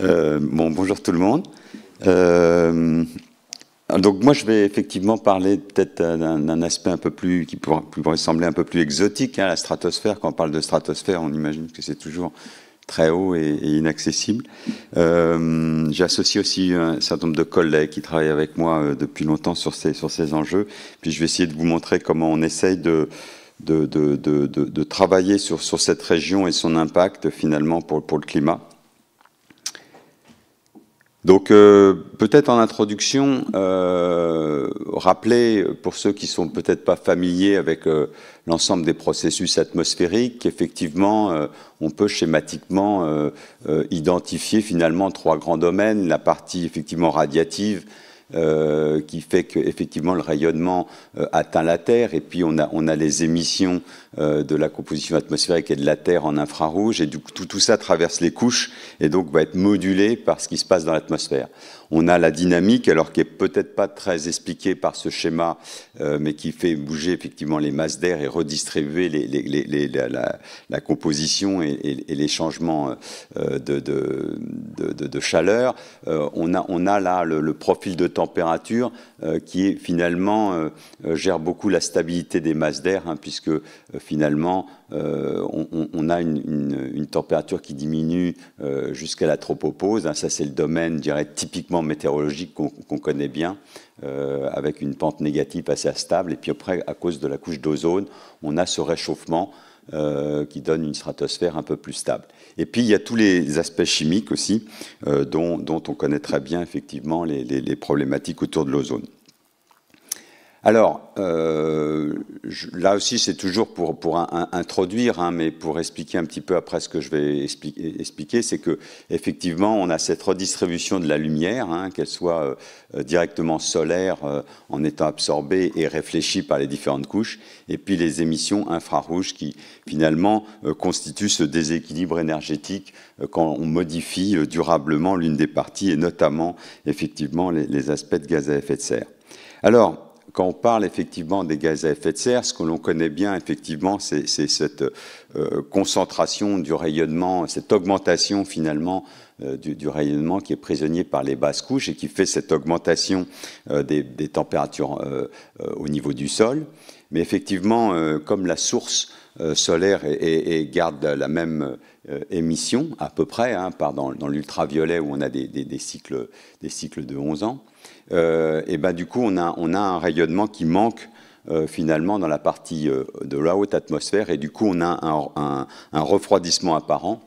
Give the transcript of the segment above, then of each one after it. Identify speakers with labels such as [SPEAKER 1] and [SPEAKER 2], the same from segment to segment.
[SPEAKER 1] Euh, bon, bonjour tout le monde. Euh, donc moi, je vais effectivement parler peut-être d'un aspect un peu plus qui pourrait, sembler un peu plus exotique, hein, la stratosphère. Quand on parle de stratosphère, on imagine que c'est toujours très haut et, inaccessible. Euh, J'associe aussi un certain nombre de collègues qui travaillent avec moi euh, depuis longtemps sur ces, sur ces enjeux. Puis je vais essayer de vous montrer comment on essaye de, de, de, de travailler sur, sur, cette région et son impact finalement pour, pour le climat. Donc euh, peut-être en introduction, euh, rappeler pour ceux qui sont peut-être pas familiers avec euh, l'ensemble des processus atmosphériques qu'effectivement on peut schématiquement identifier finalement trois grands domaines. La partie effectivement radiative euh, qui fait qu'effectivement le rayonnement euh, atteint la Terre, et puis on a, on a les émissions euh, de la composition atmosphérique et de la Terre en infrarouge, et du tout, tout ça traverse les couches, et donc va être modulé par ce qui se passe dans l'atmosphère. On a la dynamique, alors qui est peut-être pas très expliquée par ce schéma, euh, mais qui fait bouger effectivement les masses d'air et redistribuer la, composition et, les changements euh, de, chaleur. Euh, on, a, on a là le, profil de température qui est finalement gère beaucoup la stabilité des masses d'air, hein, puisque finalement on, on, a une, température qui diminue jusqu'à la tropopause. Hein, ça, c'est le domaine, je typiquement météorologique qu'on qu connaît bien, euh, avec une pente négative assez stable. Et puis après, à cause de la couche d'ozone, on a ce réchauffement euh, qui donne une stratosphère un peu plus stable. Et puis, il y a tous les aspects chimiques aussi, euh, dont, on connaît très bien effectivement les problématiques autour de l'ozone. Alors, euh, je, là aussi, c'est toujours pour, pour un, un, introduire, hein, mais pour expliquer un petit peu après ce que je vais expliquer, expliquer c'est que effectivement, on a cette redistribution de la lumière, hein, qu'elle soit euh, directement solaire euh, en étant absorbée et réfléchie par les différentes couches, et puis les émissions infrarouges qui finalement euh, constituent ce déséquilibre énergétique euh, quand on modifie euh, durablement l'une des parties, et notamment effectivement les, les aspects de gaz à effet de serre. Alors, quand on parle effectivement des gaz à effet de serre, ce que l'on connaît bien effectivement, c'est cette euh, concentration du rayonnement, cette augmentation finalement euh, du, rayonnement qui est prisonnier par les basses couches et qui fait cette augmentation euh, des, températures au niveau du sol. Mais effectivement, comme la source solaire garde la même émission à peu près, hein, dans, l'ultraviolet où on a des, cycles, de 11 ans, et ben du coup on a, un rayonnement qui manque euh, finalement dans la partie euh, de la haute atmosphère et du coup on a un, refroidissement apparent.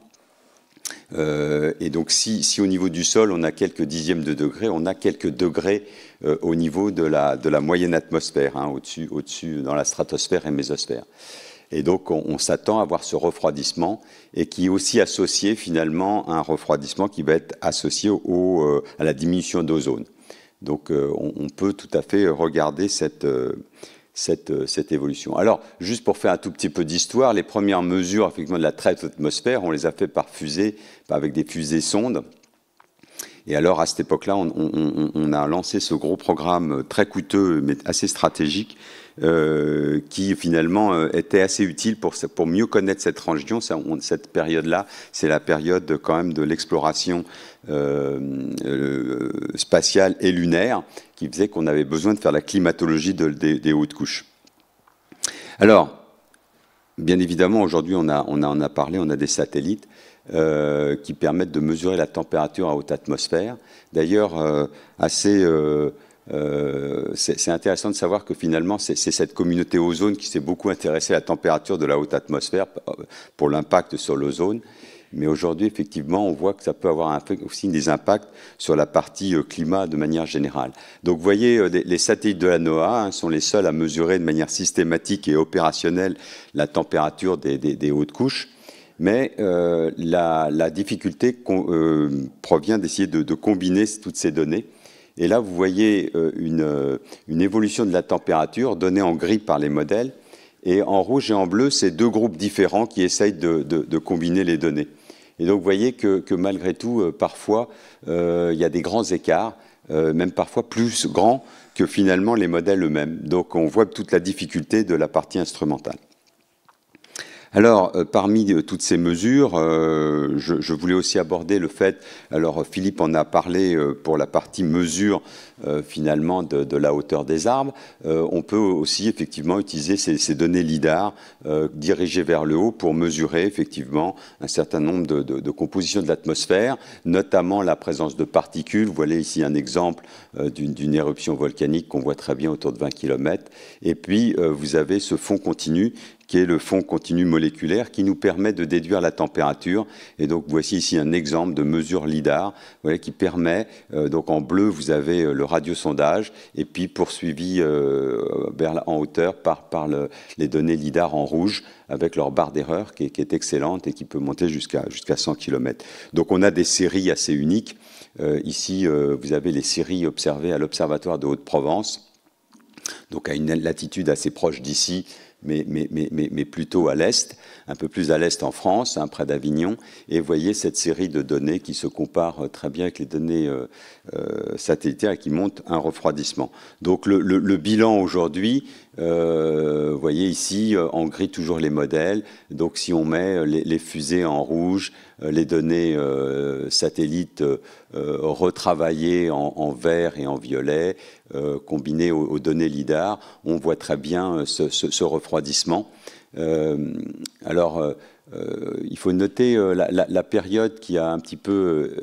[SPEAKER 1] Euh, et donc si, au niveau du sol on a quelques dixièmes de degrés, on a quelques degrés euh, au niveau de la, moyenne atmosphère, hein, au-dessus au -dessus, dans la stratosphère et mésosphère. Et donc, on, s'attend à voir ce refroidissement et qui est aussi associé finalement à un refroidissement qui va être associé au, euh, à la diminution d'ozone. Donc euh, on, peut tout à fait regarder cette, euh, euh, cette, évolution. Alors, juste pour faire un tout petit peu d'histoire, les premières mesures effectivement de la traite atmosphère, on les a fait par fusée, avec des fusées sondes. Et alors, à cette époque-là, on, a lancé ce gros programme très coûteux, mais assez stratégique, euh, qui finalement euh, était assez utile pour, pour mieux connaître cette région. Cette période-là, c'est la période quand même de l'exploration euh, euh, spatiale et lunaire, qui faisait qu'on avait besoin de faire la climatologie de, des, hautes couches. Alors, bien évidemment, aujourd'hui, on on on a parlé, on a des satellites. Euh, qui permettent de mesurer la température à haute atmosphère. D'ailleurs, euh, assez euh, euh, c'est intéressant de savoir que finalement, c'est cette communauté ozone qui s'est beaucoup intéressée à la température de la haute atmosphère pour l'impact sur l'ozone. Mais aujourd'hui, effectivement, on voit que ça peut avoir un, aussi des impacts sur la partie euh, climat de manière générale. Donc, vous voyez, euh, les satellites de la NOAA hein, sont les seuls à mesurer de manière systématique et opérationnelle la température des, des, des hautes couches. Mais euh, la, la, difficulté euh, provient d'essayer de, de, combiner toutes ces données et là, vous voyez euh, une, euh, une, évolution de la température donnée en gris par les modèles. Et en rouge et en bleu, c'est deux groupes différents qui essayent de, de, de, combiner les données. Et donc, vous voyez que, que malgré tout, euh, parfois, euh, il y a des grands écarts, même parfois plus grands que finalement les modèles eux-mêmes. Donc, on voit toute la difficulté de la partie instrumentale. Alors, parmi toutes ces mesures, je, je, voulais aussi aborder le fait, alors Philippe en a parlé pour la partie mesure euh, finalement de, la hauteur des arbres. Euh, on peut aussi effectivement utiliser ces, données LIDAR euh, dirigées vers le haut pour mesurer effectivement un certain nombre de, compositions de l'atmosphère, notamment la présence de particules. Voyez ici un exemple d'une éruption volcanique qu'on voit très bien autour de 20 km. Et puis, vous avez ce fond continu qui est le fond continu moléculaire, qui nous permet de déduire la température. Et donc, voici ici un exemple de mesure LIDAR qui permet, euh, donc en bleu, vous avez euh, le radiosondage, et puis poursuivi euh, en hauteur par, les données LIDAR en rouge, avec leur barre d'erreur qui, est excellente et qui peut monter jusqu'à jusqu'à 100 km. Donc, on a des séries assez uniques. ici, vous avez les séries observées à l'Observatoire de Haute-Provence, donc à une latitude assez proche d'ici, mais, plutôt à l'est, un peu plus à l'est en France, hein, près d'Avignon. Et vous voyez cette série de données qui se comparent très bien avec les données euh, euh, satellitaires et qui montrent un refroidissement. Donc le, bilan aujourd'hui, euh, vous voyez ici, euh, en gris, toujours les modèles. Donc si on met les, les fusées en rouge, les données satellites retravaillées en, vert et en violet, combinées aux, données LIDAR, on voit très bien ce refroidissement. Euh, alors, euh, euh, il faut noter la, période qui a un petit peu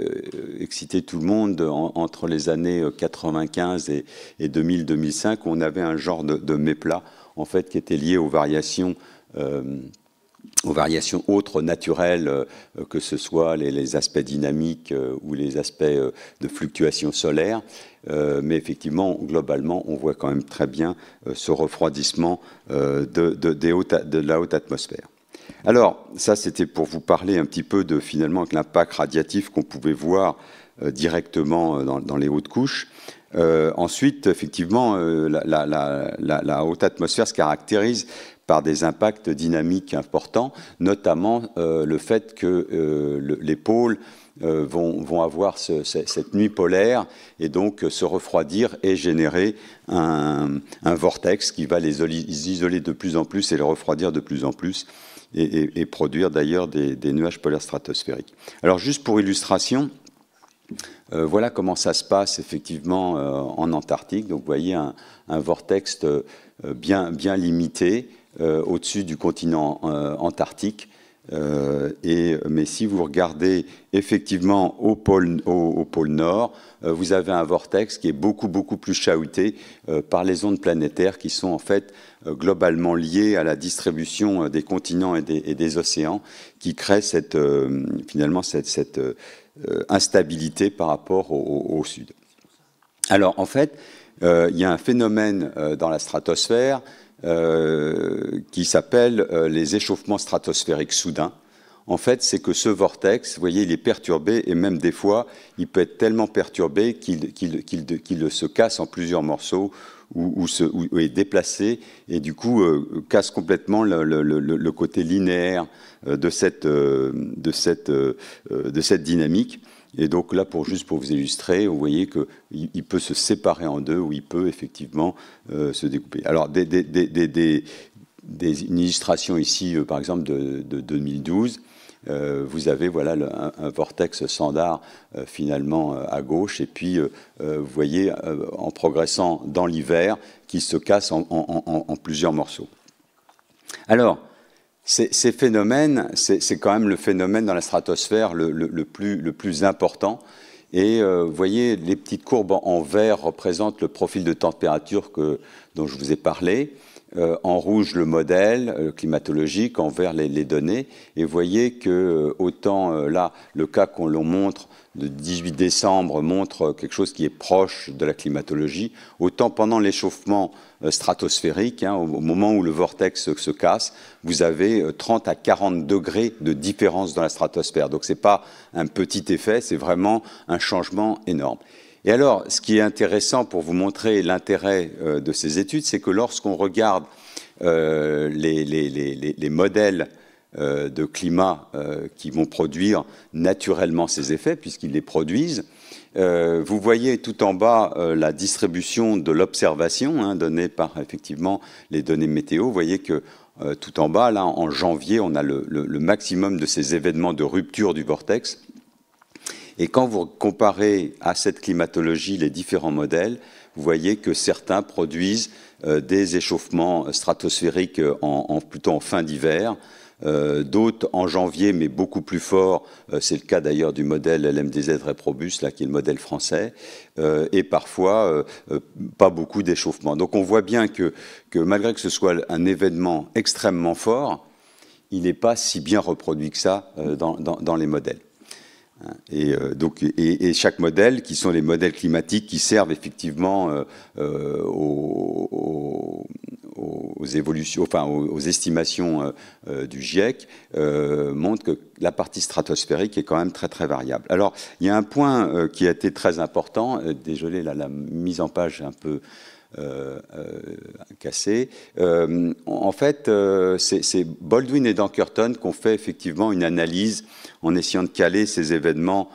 [SPEAKER 1] excité tout le monde entre les années 95 et, 2000-2005, où on avait un genre de, de, méplat en fait qui était lié aux variations aux variations autres naturelles, que ce soit les, aspects dynamiques ou les aspects de fluctuations solaires. mais effectivement, globalement, on voit quand même très bien ce refroidissement de, la haute atmosphère. Alors, ça, c'était pour vous parler un petit peu de finalement l'impact radiatif qu'on pouvait voir directement dans, les hautes couches. ensuite, effectivement, la, haute atmosphère se caractérise par des impacts dynamiques importants, notamment euh, le fait que euh, les pôles euh, vont, avoir cette nuit polaire et donc se refroidir et générer un, vortex qui va les, isoler de plus en plus et les refroidir de plus en plus et, produire d'ailleurs des, nuages polaires stratosphériques. Alors juste pour illustration, voilà comment ça se passe effectivement en Antarctique. Donc vous voyez un, vortex bien, limité au-dessus du continent euh, antarctique. Euh, et, mais si vous regardez effectivement au pôle, au, pôle Nord, vous avez un vortex qui est beaucoup, beaucoup plus chahuté par les ondes planétaires qui sont en fait globalement liées à la distribution des continents et des, océans qui créent cette, finalement cette, instabilité par rapport au, Sud. Alors en fait, il y a un phénomène dans la stratosphère euh, qui s'appelle euh, les échauffements stratosphériques soudains. En fait, c'est que ce vortex, vous voyez, il est perturbé et même des fois, il peut être tellement perturbé qu'il se casse en plusieurs morceaux ou, est déplacé et du coup euh, casse complètement le, côté linéaire de cette, dynamique. Et donc là, pour, juste pour vous illustrer, vous voyez qu'il il peut se séparer en deux, ou il peut effectivement euh, se découper. Alors, une illustration ici, euh, par exemple, de, 2012. Euh, vous avez voilà un, vortex standard finalement à gauche et puis vous voyez en progressant dans l'hiver qui se casse en, en plusieurs morceaux. Alors ces, phénomènes, c'est quand même le phénomène dans la stratosphère le, plus, important. Et euh, vous voyez, les petites courbes en vert représentent le profil de température dont je vous ai parlé. Euh, en rouge, le modèle euh, climatologique, en vert, les, données. Et voyez que autant là, le cas qu'on l'on montre de 18 décembre montre quelque chose qui est proche de la climatologie, autant pendant l'échauffement euh, stratosphérique, hein, au, moment où le vortex se, casse, vous avez 30 euh, à 40 degrés de différence dans la stratosphère. Donc ce n'est pas un petit effet, c'est vraiment un changement énorme. Et alors, ce qui est intéressant pour vous montrer l'intérêt euh, de ces études, c'est que lorsqu'on regarde les, les, modèles de climat qui vont produire naturellement ces effets, puisqu'ils les produisent, euh, vous voyez tout en bas euh, la distribution de l'observation hein, donnée par effectivement les données météo. Vous voyez que tout en bas, là, en janvier, on a le, maximum de ces événements de rupture du vortex. Et quand vous comparez à cette climatologie les différents modèles, vous voyez que certains produisent des échauffements stratosphériques en, plutôt en fin d'hiver, euh, d'autres en janvier, mais beaucoup plus forts. Euh, c'est le cas d'ailleurs du modèle LMDZ Reprobus, là, qui est le modèle français, euh, et parfois pas beaucoup d'échauffement. Donc on voit bien que, malgré que ce soit un événement extrêmement fort, il n'est pas si bien reproduit que ça dans les modèles. Et, euh, donc, et, chaque modèle, qui sont les modèles climatiques qui servent effectivement euh, euh, aux, évolutions, enfin aux, estimations du GIEC, montre que la partie stratosphérique est quand même très très variable. Alors, il y a un point qui a été très important. désolé, la mise en page est un peu cassé. Euh, en fait, c'est Baldwin et Dankerton qui ont fait effectivement une analyse en essayant de caler ces événements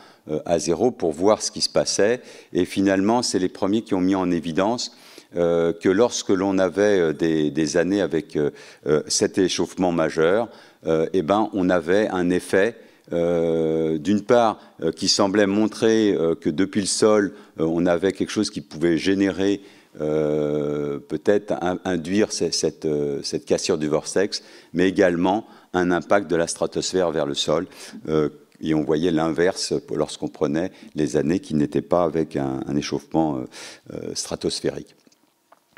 [SPEAKER 1] à zéro pour voir ce qui se passait. Et finalement, c'est les premiers qui ont mis en évidence que lorsque l'on avait des, années avec cet échauffement majeur, eh ben, on avait un effet d'une part qui semblait montrer que depuis le sol, on avait quelque chose qui pouvait générer euh, peut-être induire cette, euh, cette, cassure du vortex, mais également un impact de la stratosphère vers le sol. Euh, et on voyait l'inverse lorsqu'on prenait les années qui n'étaient pas avec un, échauffement stratosphérique.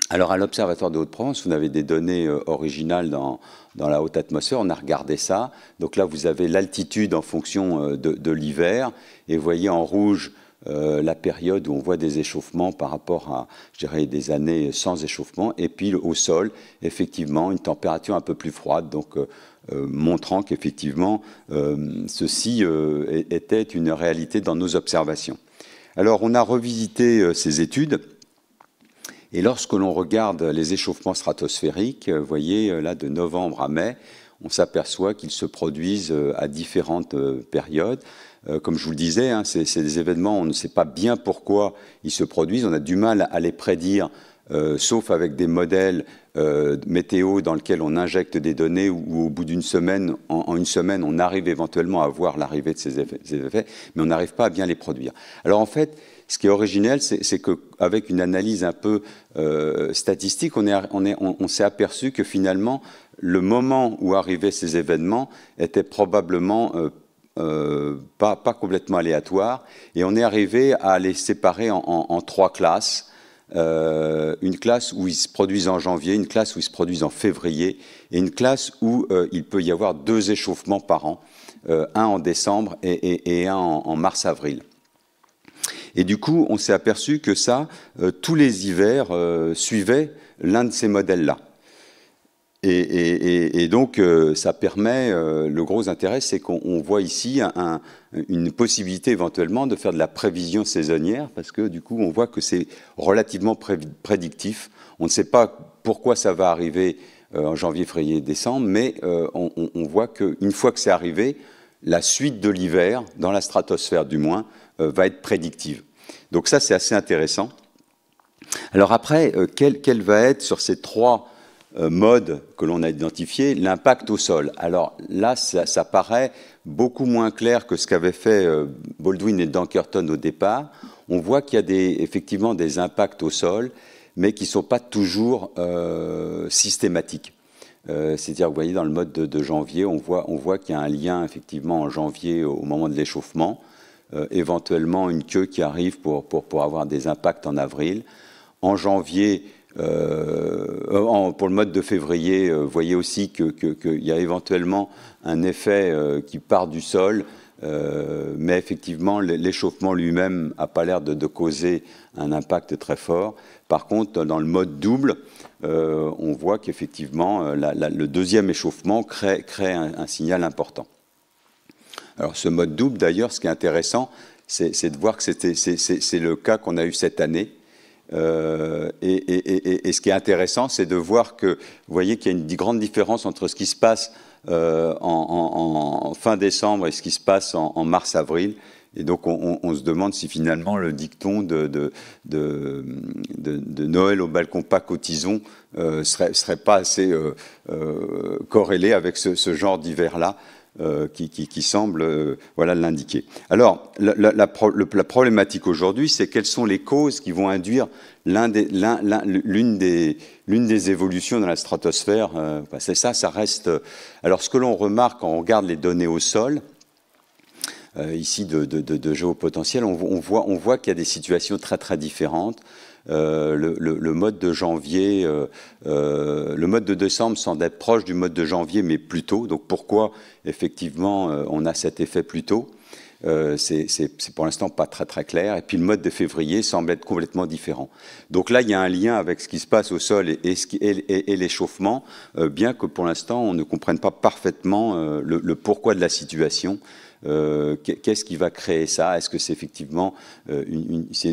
[SPEAKER 1] Alors à l'Observatoire de Haute-Provence, vous avez des données originales dans, dans, la haute atmosphère, on a regardé ça. Donc là, vous avez l'altitude en fonction de, de l'hiver, et vous voyez en rouge euh, la période où on voit des échauffements par rapport à, je des années sans échauffement, et puis au sol, effectivement, une température un peu plus froide, donc euh, euh, montrant qu'effectivement, ceci était une réalité dans nos observations. Alors, on a revisité ces études. Et lorsque l'on regarde les échauffements stratosphériques, vous voyez, là, de novembre à mai, on s'aperçoit qu'ils se produisent à différentes périodes. Euh, comme je vous le disais, hein, c'est des événements, on ne sait pas bien pourquoi ils se produisent, on a du mal à les prédire, euh, sauf avec des modèles euh, météo dans lesquels on injecte des données où, au bout d'une semaine, en, une semaine, on arrive éventuellement à voir l'arrivée de ces effets, mais on n'arrive pas à bien les produire. Alors en fait, ce qui est originel, c'est qu'avec une analyse un peu statistique, on, s'est aperçu que finalement, le moment où arrivaient ces événements était probablement pas, complètement aléatoire, et on est arrivé à les séparer en, trois classes. Euh, une classe où ils se produisent en janvier, une classe où ils se produisent en février, et une classe où euh, il peut y avoir deux échauffements par an, un en décembre et, un en, mars-avril. Et du coup, on s'est aperçu que ça, tous les hivers suivaient l'un de ces modèles-là. Et, donc, euh, ça permet, euh, le gros intérêt, c'est qu'on voit ici une possibilité éventuellement de faire de la prévision saisonnière, parce que du coup, on voit que c'est relativement prédictif. On ne sait pas pourquoi ça va arriver euh, en janvier, février, décembre, mais on, voit qu'une fois que c'est arrivé, la suite de l'hiver, dans la stratosphère du moins, va être prédictive. Donc ça, c'est assez intéressant. Alors après, quel, quel, va être sur ces trois euh, mode que l'on a identifié, l'impact au sol. Alors là, ça, paraît beaucoup moins clair que ce qu'avaient fait euh, Baldwin et Dankerton au départ. On voit qu'il y a effectivement des impacts au sol, mais qui ne sont pas toujours euh, systématiques. C'est-à-dire, vous voyez, dans le mode de, janvier, on voit, qu'il y a un lien, effectivement, en janvier, au moment de l'échauffement, éventuellement une queue qui arrive pour, pour avoir des impacts en avril. En janvier, euh, pour le mode de février, vous euh, voyez aussi qu'il y a éventuellement un effet euh, qui part du sol, mais effectivement, l'échauffement lui-même n'a pas l'air de, causer un impact très fort. Par contre, dans le mode double, on voit qu'effectivement, le deuxième échauffement crée, un, signal important. Alors, ce mode double, d'ailleurs, ce qui est intéressant, c'est de voir que c'est le cas qu'on a eu cette année. Euh, et, ce qui est intéressant, c'est de voir que, voyez qu'il y a une grande différence entre ce qui se passe euh, en, fin décembre et ce qui se passe en, mars-avril. Et donc on, se demande si finalement le dicton de, Noël au balcon pas cotisons euh, serait, pas assez corrélé avec ce genre d'hiver-là. Qui, qui, semble voilà l'indiquer. Alors, la, problématique aujourd'hui, c'est quelles sont les causes qui vont induire l'une des, des, des, évolutions dans la stratosphère. c'est ça, ça reste. Alors, ce que l'on remarque quand on regarde les données au sol, euh, ici de, de, géopotentiel, on voit qu'il y a des situations très très différentes. Euh, le, mode de janvier, euh, le mode de décembre semble être proche du mode de janvier, mais plus tôt. Donc pourquoi effectivement on a cet effet plus tôt? C'est pour l'instant pas très très clair. Et puis le mode de février semble être complètement différent. Donc là, il y a un lien avec ce qui se passe au sol et l'échauffement, bien que pour l'instant on ne comprenne pas parfaitement le, pourquoi de la situation. Euh, qu'est-ce qui va créer ça? Est-ce que c'est effectivement, euh,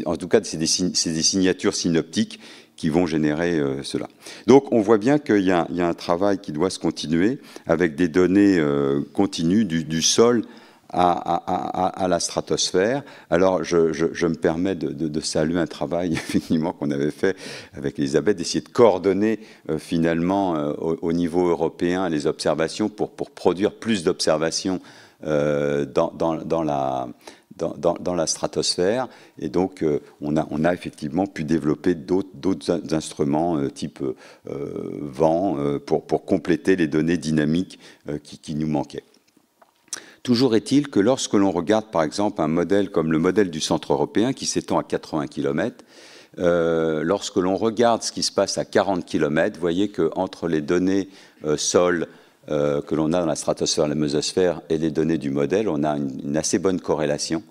[SPEAKER 1] en tout cas, c'est des, signatures synoptiques qui vont générer euh, cela. Donc on voit bien qu'il y, a un travail qui doit se continuer avec des données continues du, sol à, la stratosphère. Alors, je, me permets de, saluer un travail effectivement qu'on avait fait avec Elisabeth, d'essayer de coordonner finalement au, au, niveau européen les observations pour produire plus d'observations euh, dans, la, stratosphère. Et donc, euh, on, a, effectivement pu développer d'autres instruments euh, type vent pour, pour compléter les données dynamiques qui, qui, nous manquaient. Toujours est-il que lorsque l'on regarde, par exemple, un modèle comme le modèle du centre européen qui s'étend à 80 km, lorsque l'on regarde ce qui se passe à 40 km, vous voyez qu'entre les données sol, euh, que l'on a dans la stratosphère, la mesosphère et les données du modèle, on a une, assez bonne corrélation.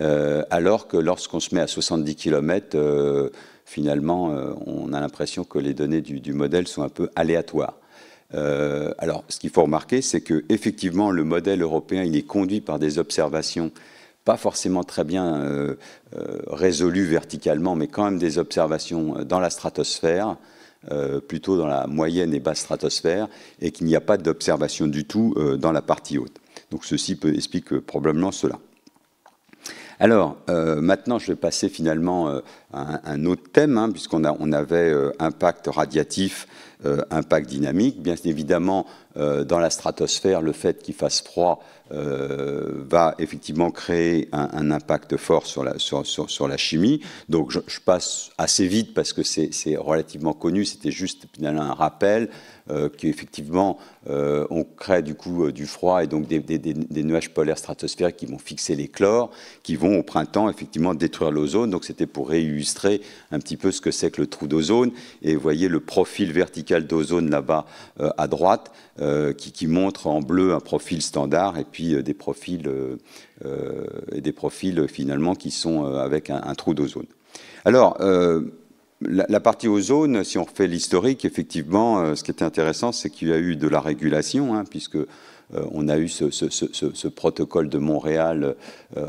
[SPEAKER 1] Euh, alors que lorsqu'on se met à 70 km, euh, finalement, on a l'impression que les données du, modèle sont un peu aléatoires. alors, ce qu'il faut remarquer, c'est que effectivement, le modèle européen, il est conduit par des observations pas forcément très bien résolues verticalement, mais quand même des observations dans la stratosphère, euh, plutôt dans la moyenne et basse stratosphère, et qu'il n'y a pas d'observation du tout euh, dans la partie haute. Donc ceci peut expliquer probablement cela. Alors, euh, maintenant, je vais passer finalement à un, autre thème, hein, puisqu'on on avait impact radiatif, impact dynamique. Bien évidemment, dans la stratosphère, le fait qu'il fasse froid euh, va effectivement créer un, impact fort sur la, sur, sur, la chimie. Donc je, je, passe assez vite parce que c'est relativement connu, c'était juste un rappel euh, qu'effectivement euh, on crée du coup euh, du froid et donc des, nuages polaires stratosphériques qui vont fixer les chlores, qui vont au printemps effectivement détruire l'ozone. Donc c'était pour réillustrer un petit peu ce que c'est que le trou d'ozone. Et vous voyez le profil vertical d'ozone là-bas à droite qui, qui, montre en bleu un profil standard et puis euh, des profils, euh, euh, des profils finalement qui sont avec un, trou d'ozone. Alors, la, partie ozone, si on fait l'historique, effectivement, ce qui était intéressant, c'est qu'il y a eu de la régulation, hein, puisque on a eu ce, protocole de Montréal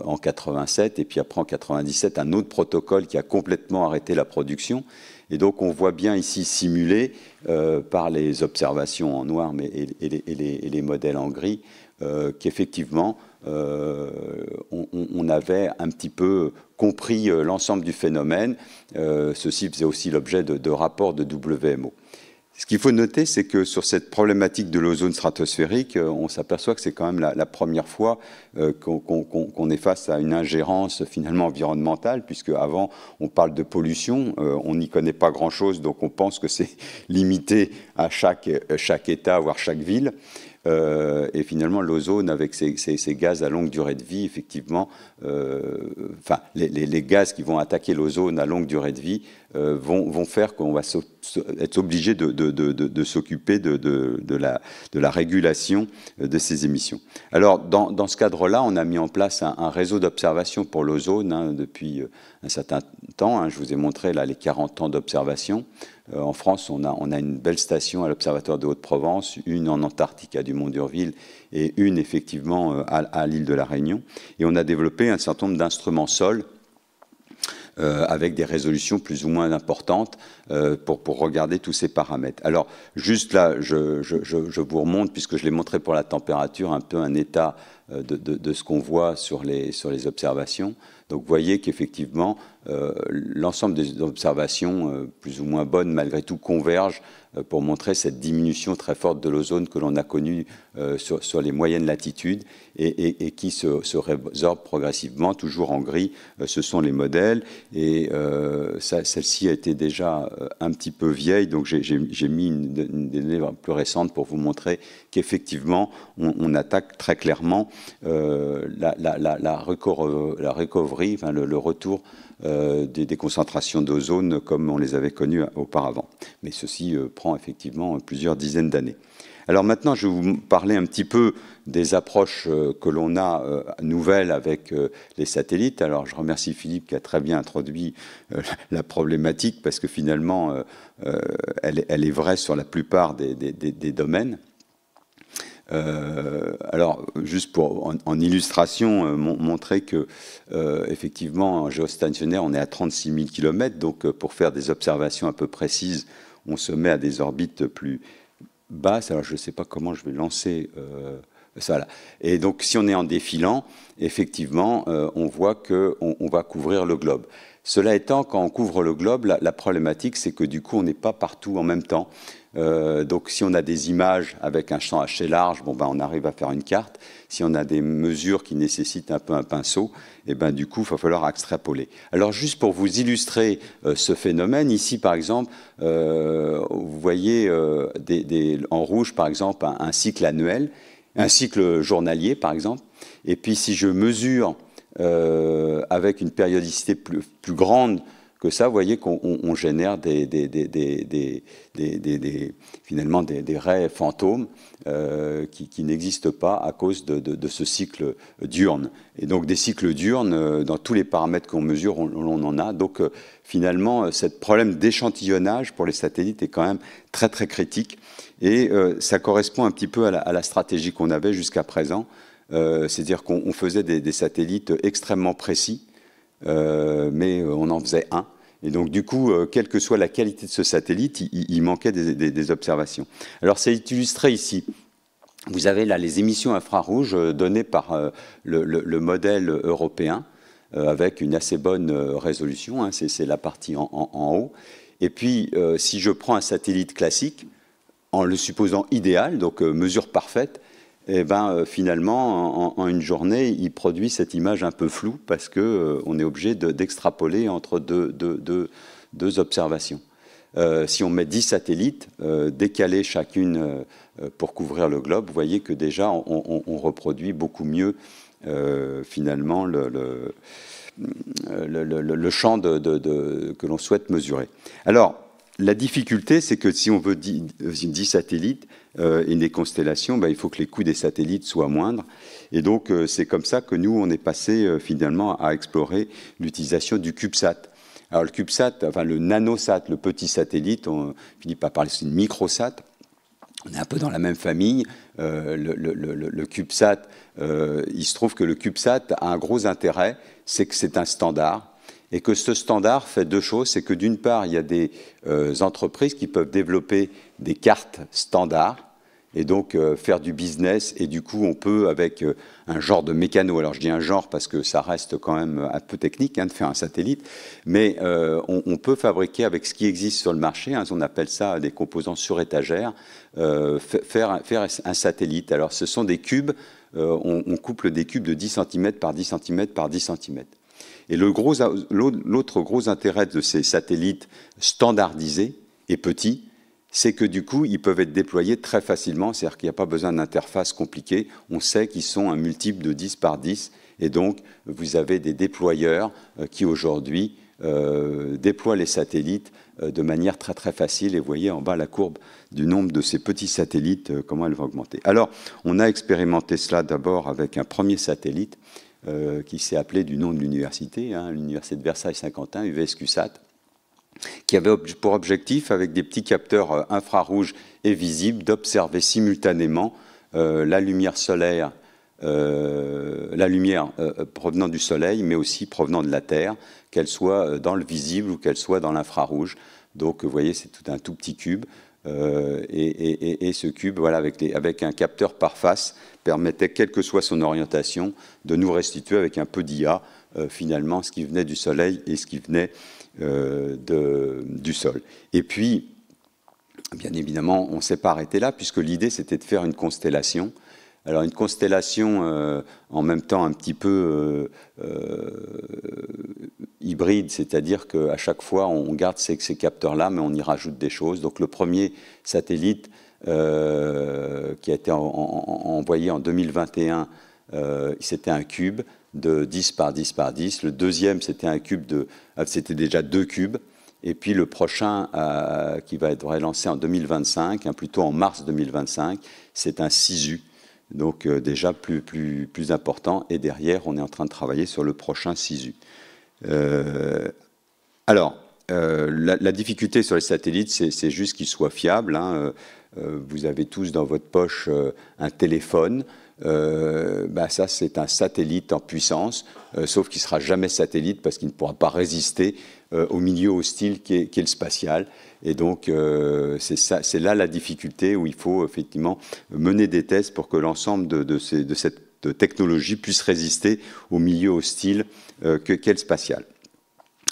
[SPEAKER 1] en 87 et puis après en 97 un autre protocole qui a complètement arrêté la production. Et donc on voit bien ici simulé par les observations en noir mais, et, les, modèles en gris euh, qu'effectivement, euh, on, avait un petit peu compris euh, l'ensemble du phénomène. ceci faisait aussi l'objet de, rapports de WMO. Ce qu'il faut noter, c'est que sur cette problématique de l'ozone stratosphérique, on s'aperçoit que c'est quand même la, première fois qu'on est face à une ingérence finalement environnementale, puisque avant on parle de pollution, on n'y connaît pas grand-chose, donc on pense que c'est limité à chaque, chaque État, voire chaque ville. Euh, et finalement, l'ozone, avec ces, gaz à longue durée de vie, effectivement, euh, enfin, les, gaz qui vont attaquer l'ozone à longue durée de vie euh, vont, faire qu'on va être obligé de, s'occuper de, la, régulation de ces émissions. Alors, dans, ce cadre-là, on a mis en place un, réseau d'observation pour l'ozone hein, depuis un certain temps. Hein. je vous ai montré là les 40 ans d'observation. Euh, en France, on a, une belle station à l'Observatoire de Haute-Provence, une en Antarctique à Dumont d'Urville et une effectivement euh, à, l'île de la Réunion. Et on a développé un certain nombre d'instruments sol euh, avec des résolutions plus ou moins importantes pour, regarder tous ces paramètres. Alors, juste là, je vous remonte, puisque je l'ai montré pour la température, un peu un état de, ce qu'on voit sur les, sur les observations. Donc vous voyez qu'effectivement, l'ensemble des observations, plus ou moins bonnes malgré tout, convergent euh, pour montrer cette diminution très forte de l'ozone que l'on a connue euh, sur, les moyennes latitudes et, qui se, résorbe progressivement, toujours en gris. Euh, ce sont les modèles et celle-ci a été déjà un petit peu vieille, donc j'ai mis une, des données plus récentes pour vous montrer qu'effectivement, on, attaque très clairement la, la, recovery, enfin, le retour euh, des, concentrations d'ozone comme on les avait connues auparavant. Mais ceci euh, prend effectivement plusieurs dizaines d'années. Alors maintenant, je vais vous parler un petit peu des approches euh, que l'on a nouvelles avec les satellites. Alors je remercie Philippe qui a très bien introduit la problématique parce que finalement, elle, est vraie sur la plupart des domaines. Euh, alors, juste pour en, illustration, euh, montrer que euh, effectivement, en géostationnaire, on est à 36 000 km, donc pour faire des observations un peu précises, on se met à des orbites plus basses. Alors, je ne sais pas comment je vais lancer. Voilà. Et donc, si on est en défilant, effectivement, on voit qu'on on va couvrir le globe. Cela étant, quand on couvre le globe, la problématique, c'est que du coup, on n'est pas partout en même temps. Euh, donc si on a des images avec un champ assez large, bon, ben, on arrive à faire une carte. Si on a des mesures qui nécessitent un peu un pinceau, eh ben, du coup, il va falloir extrapoler. Alors juste pour vous illustrer euh, ce phénomène, ici par exemple, euh, vous voyez en rouge par exemple un, cycle annuel, un cycle journalier par exemple. Et puis si je mesure avec une périodicité plus grande que ça, vous voyez qu'on génère des, finalement des, raies fantômes euh, qui, n'existent pas à cause de, ce cycle diurne. Et donc des cycles diurnes, euh, dans tous les paramètres qu'on mesure, on, en a. Donc euh, finalement, ce problème d'échantillonnage pour les satellites est quand même très très critique. Et ça correspond un petit peu à la, stratégie qu'on avait jusqu'à présent. C'est-à-dire qu'on faisait des satellites extrêmement précis mais euh, on en faisait un. Et donc, du coup, euh, quelle que soit la qualité de ce satellite, il, manquait des, observations. Alors, c'est illustré ici. Vous avez là les émissions infrarouges données par le, modèle européen, avec une assez bonne résolution. Hein, c'est la partie en, haut. Et puis, si je prends un satellite classique, en le supposant idéal, donc mesure parfaite, et eh ben, euh, finalement, en, une journée, il produit cette image un peu floue parce qu'on euh, on est obligé d'extrapoler entre deux, observations. Euh, si on met 10 satellites, décalés chacune pour couvrir le globe, vous voyez que déjà, on, reproduit beaucoup mieux, finalement, le, le, le champ que l'on souhaite mesurer. Alors, la difficulté, c'est que si on veut 10, satellites euh, et des constellations, ben, il faut que les coûts des satellites soient moindres. Et donc, euh, c'est comme ça que nous, on est passé euh, finalement à explorer l'utilisation du CubeSat. Alors, le CubeSat, enfin le nanosat, le petit satellite, on finit par parler de microsat. On est un peu dans la même famille. le, CubeSat, il se trouve que le CubeSat a un gros intérêt, c'est que c'est un standard et que ce standard fait deux choses. C'est que d'une part, il y a des euh, entreprises qui peuvent développer des cartes standards et donc euh, faire du business. Et du coup, on peut, avec euh, un genre de mécano, alors je dis un genre parce que ça reste quand même un peu technique hein, de faire un satellite, mais on, peut fabriquer avec ce qui existe sur le marché, hein, on appelle ça des composants sur étagère, faire, un satellite. Alors ce sont des cubes, on, on couple des cubes de 10 cm par 10 cm par 10 cm. Et l'autre gros intérêt de ces satellites standardisés et petits, c'est que du coup, ils peuvent être déployés très facilement, c'est-à-dire qu'il n'y a pas besoin d'interface compliquée. On sait qu'ils sont un multiple de 10 par 10, et donc vous avez des déployeurs euh, qui aujourd'hui euh, déploient les satellites euh, de manière très très facile. Et vous voyez en bas la courbe du nombre de ces petits satellites, comment elle va augmenter. Alors, on a expérimenté cela d'abord avec un premier satellite euh, qui s'est appelé du nom de l'université, hein, l'université de Versailles-Saint-Quentin, UVSQSAT, qui avait pour objectif, avec des petits capteurs euh, infrarouges et visibles, d'observer simultanément euh, la lumière solaire, la lumière provenant du Soleil, mais aussi provenant de la Terre, qu'elle soit dans le visible ou qu'elle soit dans l'infrarouge. Donc, vous voyez, c'est tout un tout petit cube et, ce cube, voilà, avec, un capteur par face, permettait, quelle que soit son orientation, de nous restituer avec un peu d'IA, finalement, ce qui venait du Soleil et ce qui venait de, du sol. Et puis, bien évidemment, on ne s'est pas arrêté là, puisque l'idée, c'était de faire une constellation alors une constellation euh, en même temps un petit peu euh, euh, hybride, c'est-à-dire qu'à chaque fois on garde ces, capteurs-là, mais on y rajoute des choses. Donc le premier satellite qui a été envoyé en 2021, c'était un cube de 10 par 10 par 10. Le deuxième, c'était un cube de, c'était déjà deux cubes. Et puis le prochain, qui va être lancé en 2025, hein, plutôt en mars 2025, c'est un SISU donc euh, déjà plus, plus, plus important. Et derrière, on est en train de travailler sur le prochain SISU. Euh, euh, la, difficulté sur les satellites, c'est juste qu'ils soient fiables. Hein. vous avez tous dans votre poche un téléphone. Bah, ça, c'est un satellite en puissance, sauf qu'il sera jamais satellite parce qu'il ne pourra pas résister au milieu hostile qui est, le spatial. Et donc, euh, c'est là la difficulté où il faut effectivement mener des tests pour que l'ensemble de, cette technologie puisse résister au milieu hostile euh, qu'est le spatial.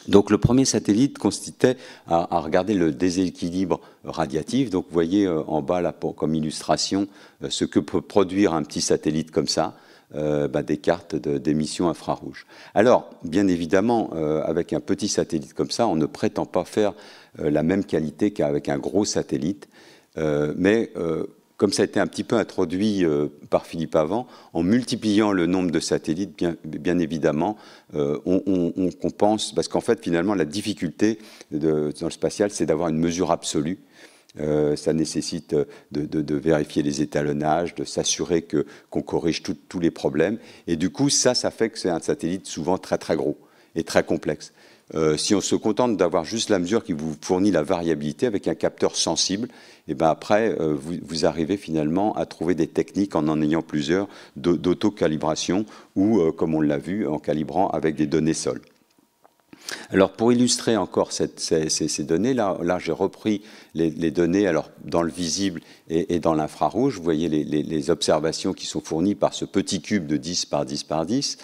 [SPEAKER 1] Donc le premier satellite consistait à, regarder le déséquilibre radiatif. Donc vous voyez euh, en bas là comme illustration ce que peut produire un petit satellite comme ça. Bah, des cartes d'émissions infrarouges. Alors, bien évidemment, avec un petit satellite comme ça, on ne prétend pas faire euh, la même qualité qu'avec un gros satellite. Euh, mais euh, comme ça a été un petit peu introduit par Philippe avant, en multipliant le nombre de satellites, bien, évidemment, on, compense, parce qu'en fait, finalement, la difficulté dans le spatial, c'est d'avoir une mesure absolue. ça nécessite de, vérifier les étalonnages, de s'assurer qu'on corrige tous les problèmes. Et du coup, ça, ça fait que c'est un satellite souvent très très gros et très complexe. Euh, si on se contente d'avoir juste la mesure qui vous fournit la variabilité avec un capteur sensible, et eh ben après, euh, vous, arrivez finalement à trouver des techniques en en ayant plusieurs d'auto-calibration ou, euh, comme on l'a vu, en calibrant avec des données sol. Alors pour illustrer encore ces, données, là, j'ai repris les, données dans le visible et, dans l'infrarouge. Vous voyez les, les, observations qui sont fournies par ce petit cube de 10 par 10 par 10.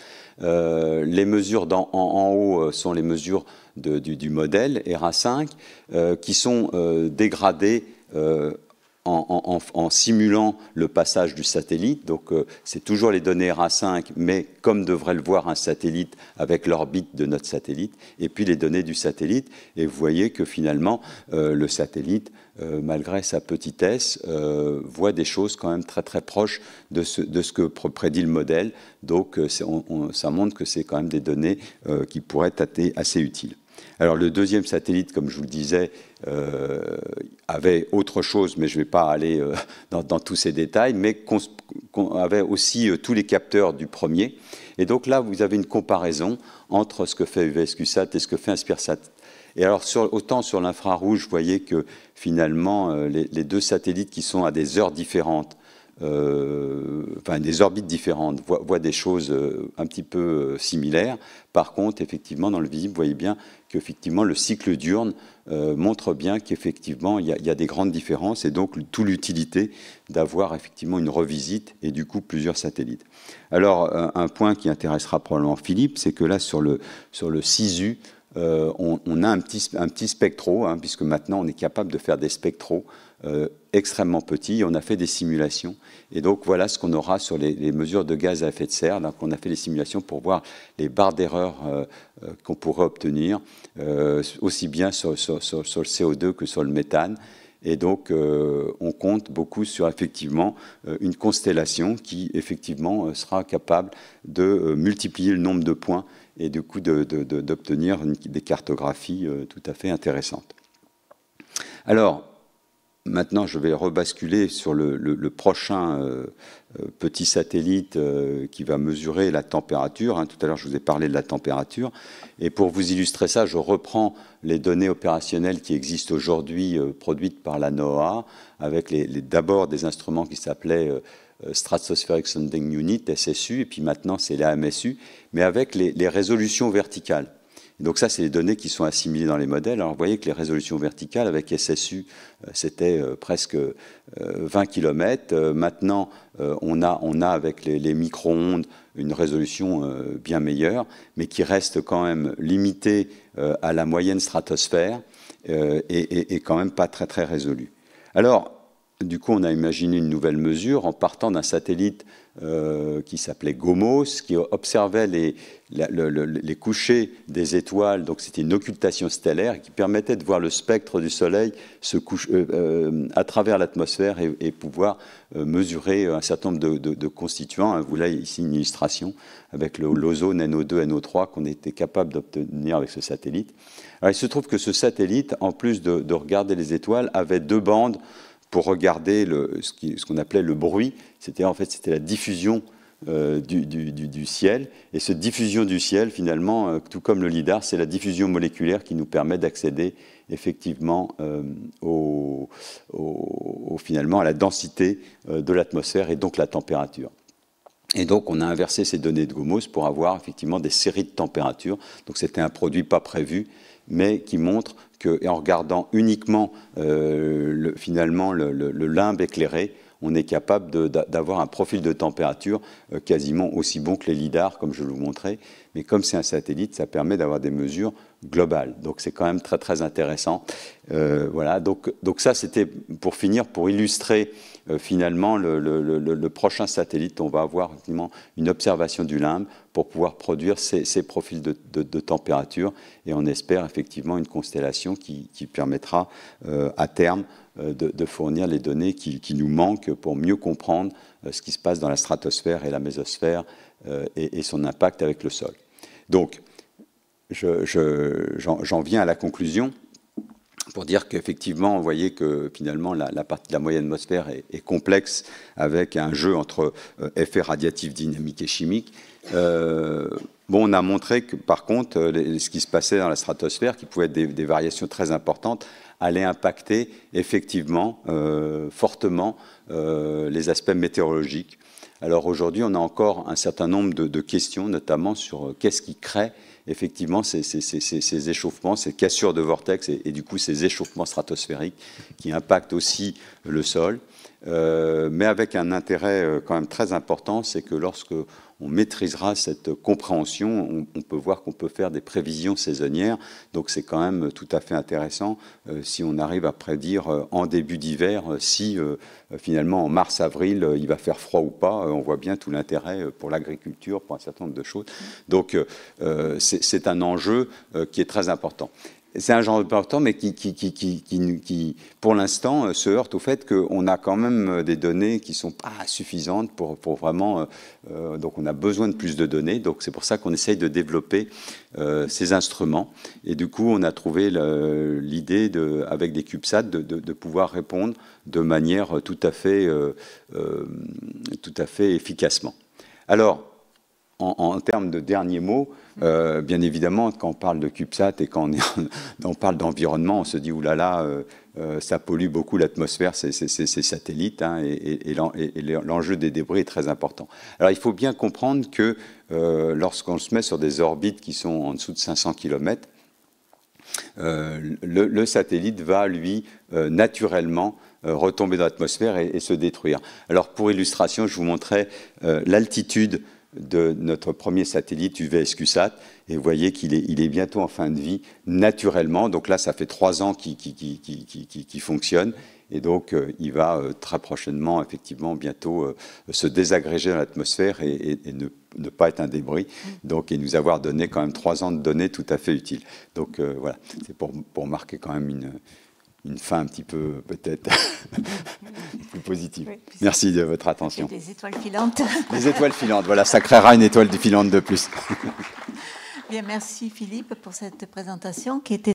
[SPEAKER 1] Euh, les mesures en, haut euh, sont les mesures du, modèle ERA5 euh, qui sont dégradées en, simulant le passage du satellite. Donc c'est toujours les données ERA5, mais comme devrait le voir un satellite avec l'orbite de notre satellite, et puis les données du satellite. Et vous voyez que finalement, le satellite euh, malgré sa petitesse, euh, voit des choses quand même très très proches de ce, que prédit le modèle. Donc euh, ça montre que c'est quand même des données qui pourraient être assez utiles. Alors le deuxième satellite, comme je vous le disais, avait autre chose, mais je ne vais pas aller dans, tous ces détails, mais avait aussi tous les capteurs du premier. Et donc là, vous avez une comparaison entre ce que fait UVSQSat et ce que fait InspireSat. Et alors, autant sur l'infrarouge, vous voyez que finalement, euh, les, deux satellites qui sont à des heures différentes, euh, enfin des orbites différentes, voient, des choses euh, un petit peu similaires. Par contre, effectivement, dans le visible, vous voyez bien qu'effectivement, le cycle diurne montre bien qu'effectivement, il, y, a des grandes différences et donc toute l'utilité d'avoir effectivement une revisite et du coup plusieurs satellites. Alors, un point qui intéressera probablement Philippe, c'est que là, sur le, sur le CISU, euh, on, a un petit, un petit spectro, hein, puisque maintenant on est capable de faire des spectros euh, extrêmement petits. On a fait des simulations. Et donc voilà ce qu'on aura sur les, mesures de gaz à effet de serre. Donc on a fait des simulations pour voir les barres d'erreur euh, qu'on pourrait obtenir, aussi bien sur, le CO2 que sur le méthane. Et donc, on compte beaucoup sur effectivement une constellation qui effectivement sera capable de multiplier le nombre de points et du coup d'obtenir des cartographies euh, tout à fait intéressantes. Alors, maintenant, je vais rebasculer sur le, prochain euh, euh, petit satellite qui va mesurer la température. Hein. Tout à l'heure, je vous ai parlé de la température. Et pour vous illustrer ça, je reprends les données opérationnelles qui existent aujourd'hui, produites par la NOAA, avec d'abord des instruments qui s'appelaient euh, Stratospheric Sounding Unit, SSU, et puis maintenant c'est la MSU, mais avec les, résolutions verticales. Donc ça, c'est les données qui sont assimilées dans les modèles. Alors vous voyez que les résolutions verticales avec SSU, c'était presque 20 km. Maintenant, on a, on a avec les, micro-ondes une résolution bien meilleure, mais qui reste quand même limitée à la moyenne stratosphère et, et, quand même pas très très résolue. Alors, du coup, on a imaginé une nouvelle mesure en partant d'un satellite euh, qui s'appelait GOMOS, qui observait les, couchers des étoiles. Donc, c'était une occultation stellaire qui permettait de voir le spectre du Soleil se couche, euh, euh, à travers l'atmosphère et, pouvoir mesurer un certain nombre de, constituants. Vous voyez ici une illustration avec l'ozone NO2, NO3 qu'on était capable d'obtenir avec ce satellite. Il se trouve que ce satellite, en plus de regarder les étoiles, avait deux bandes pour regarder ce qu'on appelait le bruit, c'était en fait c'était la diffusion euh, du, du, ciel. Et cette diffusion du ciel, finalement, euh, tout comme le LIDAR, c'est la diffusion moléculaire qui nous permet d'accéder effectivement euh, au, finalement à la densité de l'atmosphère et donc la température. Et donc, on a inversé ces données de Gomos pour avoir effectivement des séries de températures. Donc, c'était un produit pas prévu, mais qui montre qu'en regardant uniquement euh, finalement le, limbe éclairé, on est capable d'avoir un profil de température euh, quasiment aussi bon que les lidars, comme je vous montrais. Mais comme c'est un satellite, ça permet d'avoir des mesures globales. Donc c'est quand même très très intéressant. Euh, voilà. Donc, ça, c'était pour finir, pour illustrer euh, finalement le, prochain satellite, on va avoir une observation du limbe pour pouvoir produire ces, profils de, température et on espère effectivement une constellation qui, permettra euh, à terme de, fournir les données qui, nous manquent pour mieux comprendre ce qui se passe dans la stratosphère et la mésosphère et, son impact avec le sol. Donc, j'en viens à la conclusion pour dire qu'effectivement, on voyait que finalement la, partie de la moyenne atmosphère est, complexe avec un jeu entre euh, effets radiatifs dynamiques et chimiques. Euh, bon, on a montré que par contre, euh, ce qui se passait dans la stratosphère, qui pouvait être des, variations très importantes, allait impacter effectivement fortement les aspects météorologiques. Alors aujourd'hui, on a encore un certain nombre de, questions, notamment sur qu'est-ce qui crée effectivement ces, échauffements, ces cassures de vortex et, du coup ces échauffements stratosphériques qui impactent aussi le sol. Euh, mais avec un intérêt euh, quand même très important, c'est que lorsque on maîtrisera cette compréhension, on, peut voir qu'on peut faire des prévisions saisonnières. Donc c'est quand même tout à fait intéressant euh, si on arrive à prédire en début d'hiver si finalement en mars-avril il va faire froid ou pas. on voit bien tout l'intérêt pour l'agriculture, pour un certain nombre de choses. Donc c'est un enjeu qui est très important c'est un genre important, mais qui, qui, qui, qui pour l'instant, euh, se heurte au fait qu'on a quand même euh, des données qui ne sont pas suffisantes pour, pour vraiment. Euh, donc, on a besoin de plus de données. Donc, c'est pour ça qu'on essaye de développer ces instruments. Et du coup, on a trouvé l'idée, de, avec des CubeSats, de, de, pouvoir répondre de manière tout à fait, tout à fait efficacement. Alors, en, termes de derniers mots, euh, bien évidemment, quand on parle de CubeSat et quand on, parle d'environnement, on se dit, oulala, euh, là, ça pollue beaucoup l'atmosphère, ces, satellites, hein, et, l'enjeu des débris est très important. Alors il faut bien comprendre que euh, lorsqu'on se met sur des orbites qui sont en dessous de 500 km, le, satellite va, lui, naturellement retomber dans l'atmosphère et, se détruire. Alors pour illustration, je vous montrais l'altitude de notre premier satellite UVSQSat. Et vous voyez qu'il est, il est bientôt en fin de vie naturellement. Donc là, ça fait trois ans qu'il qui fonctionne. Et donc, euh, il va euh, très prochainement, effectivement, bientôt euh, se désagréger dans l'atmosphère et, ne, pas être un débris. Donc, et nous avoir donné quand même trois ans de données tout à fait utiles. Donc, voilà, c'est pour, pour marquer quand même une, une fin un petit peu peut-être plus positive. Merci de votre attention.
[SPEAKER 2] Des étoiles filantes.
[SPEAKER 1] Des étoiles filantes, voilà, ça créera une étoile filante de plus.
[SPEAKER 2] Bien, merci Philippe pour cette présentation qui était